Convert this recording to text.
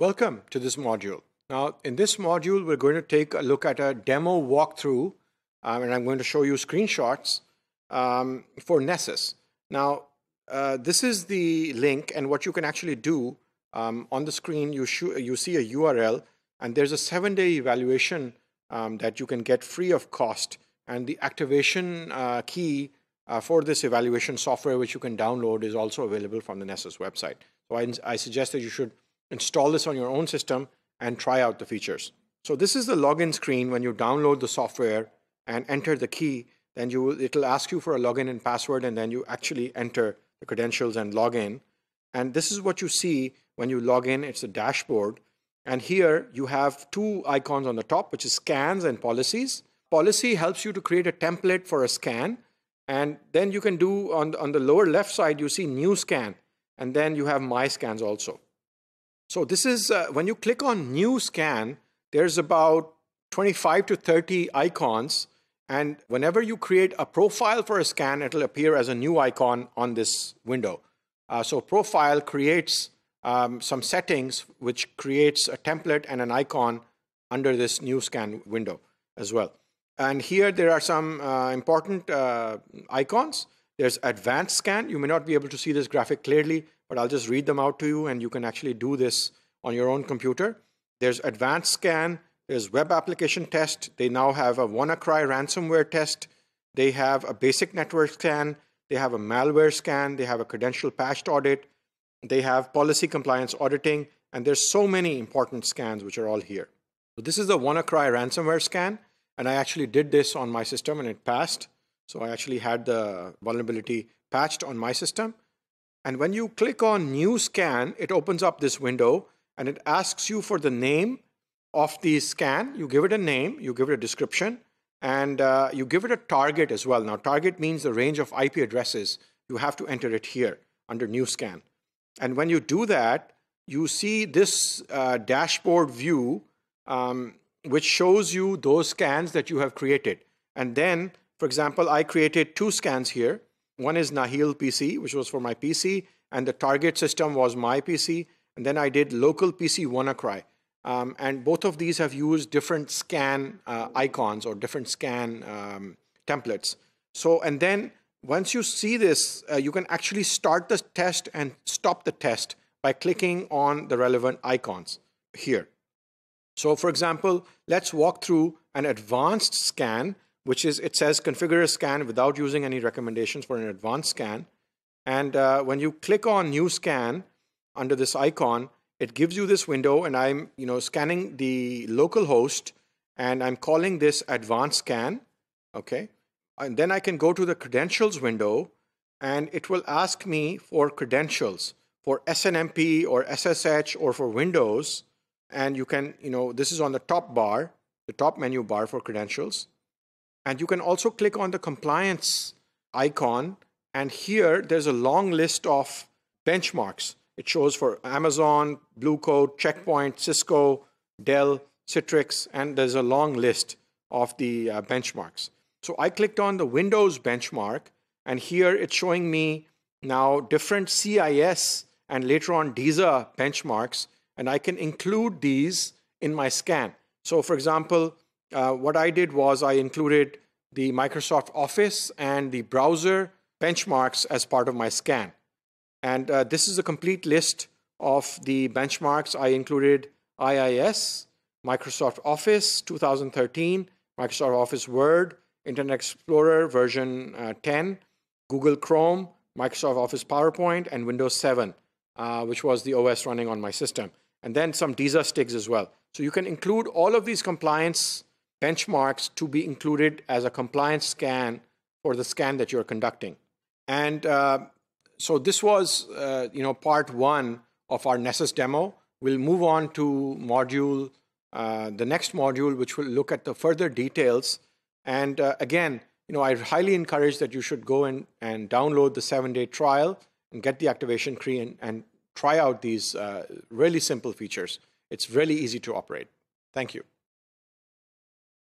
Welcome to this module. Now, in this module, we're going to take a look at a demo walkthrough, um, and I'm going to show you screenshots um, for Nessus. Now, uh, this is the link, and what you can actually do um, on the screen, you, you see a URL, and there's a seven-day evaluation um, that you can get free of cost, and the activation uh, key uh, for this evaluation software, which you can download, is also available from the Nessus website. So I, I suggest that you should install this on your own system, and try out the features. So this is the login screen when you download the software and enter the key, then you will, it'll ask you for a login and password, and then you actually enter the credentials and log in. And this is what you see when you log in. It's a dashboard. And here you have two icons on the top, which is scans and policies. Policy helps you to create a template for a scan. And then you can do on, on the lower left side, you see new scan. And then you have my scans also. So this is, uh, when you click on new scan, there's about 25 to 30 icons. And whenever you create a profile for a scan, it'll appear as a new icon on this window. Uh, so profile creates um, some settings, which creates a template and an icon under this new scan window as well. And here there are some uh, important uh, icons. There's advanced scan. You may not be able to see this graphic clearly, but I'll just read them out to you and you can actually do this on your own computer. There's advanced scan, there's web application test. They now have a WannaCry ransomware test. They have a basic network scan. They have a malware scan. They have a credential patched audit. They have policy compliance auditing. And there's so many important scans which are all here. So this is the WannaCry ransomware scan. And I actually did this on my system and it passed. So I actually had the vulnerability patched on my system. And when you click on new scan, it opens up this window and it asks you for the name of the scan. You give it a name, you give it a description, and uh, you give it a target as well. Now, target means the range of IP addresses. You have to enter it here under new scan. And when you do that, you see this uh, dashboard view, um, which shows you those scans that you have created. And then, for example, I created two scans here. One is Nahil PC, which was for my PC, and the target system was my PC. And then I did local PC WannaCry. Um, and both of these have used different scan uh, icons or different scan um, templates. So, and then once you see this, uh, you can actually start the test and stop the test by clicking on the relevant icons here. So for example, let's walk through an advanced scan which is it says configure a scan without using any recommendations for an advanced scan. And uh, when you click on new scan under this icon, it gives you this window and I'm you know scanning the local host and I'm calling this advanced scan. Okay. And then I can go to the credentials window and it will ask me for credentials for SNMP or SSH or for Windows. And you can, you know, this is on the top bar, the top menu bar for credentials. And you can also click on the compliance icon. And here there's a long list of benchmarks. It shows for Amazon, Blue Coat, Checkpoint, Cisco, Dell, Citrix, and there's a long list of the uh, benchmarks. So I clicked on the Windows benchmark, and here it's showing me now different CIS and later on DISA benchmarks, and I can include these in my scan. So for example, uh, what I did was I included the Microsoft Office and the browser benchmarks as part of my scan. And uh, this is a complete list of the benchmarks. I included IIS, Microsoft Office 2013, Microsoft Office Word, Internet Explorer version uh, 10, Google Chrome, Microsoft Office PowerPoint, and Windows 7, uh, which was the OS running on my system. And then some DISA STIGs as well. So you can include all of these compliance benchmarks to be included as a compliance scan for the scan that you're conducting. And uh, so this was, uh, you know, part one of our Nessus demo. We'll move on to module, uh, the next module, which will look at the further details. And uh, again, you know, I highly encourage that you should go in and download the seven-day trial and get the activation key and, and try out these uh, really simple features. It's really easy to operate. Thank you.